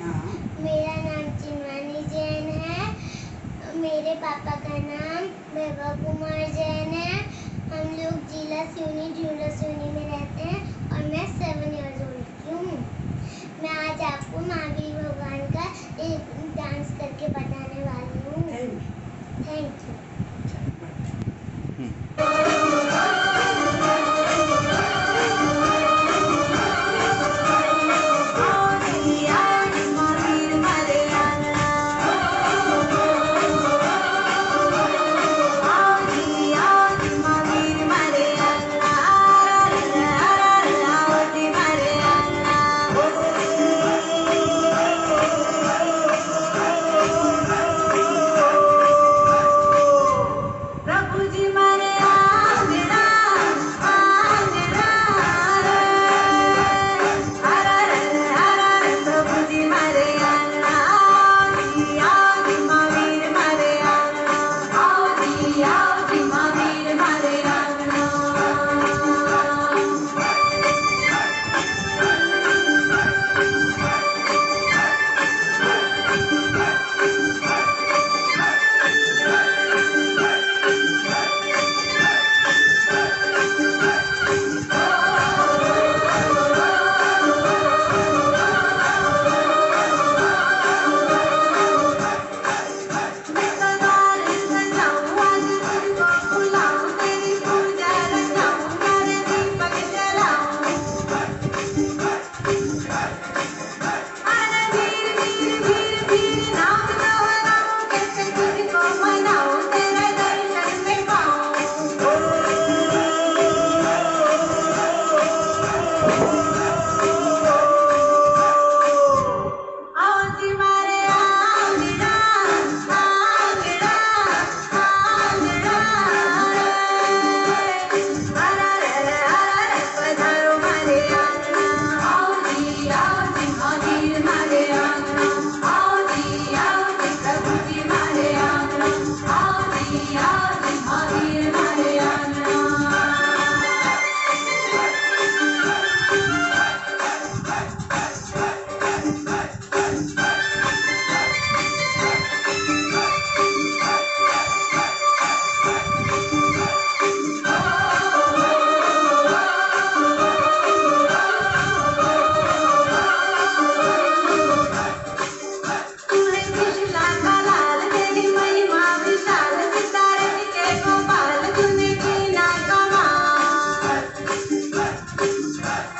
हाँ। मेरा नाम चिन्वानी जैन है। मेरे पापा का नाम वैभव कुमार जैन है। हम लोग जिला सिवनी झूला सिवनी में रहते हैं और मैं सेवन इयर्स ओल्ड की हूँ। मैं आज आपको महावीर भगवान का एक डांस करके बताने वाली हूँ। Thank you Hey!